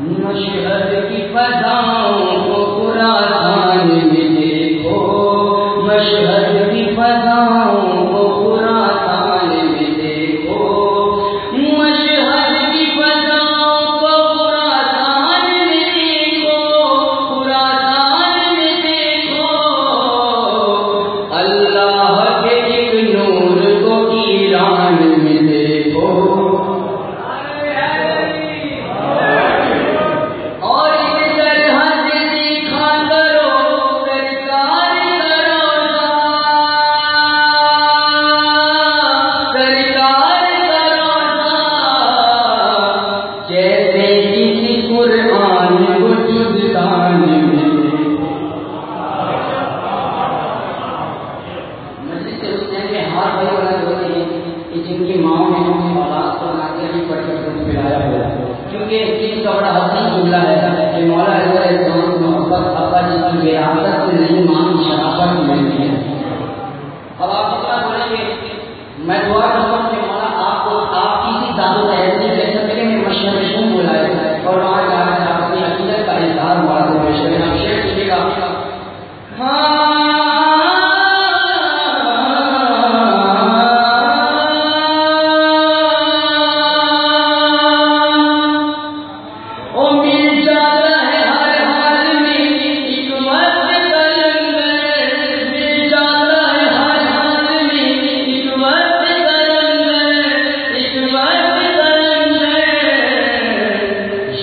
مشہد کی فضاؤں کو قرآن میں دیکھو مشہد کی فضاؤں کسی محبت ابا جی کی یہ نہیں مان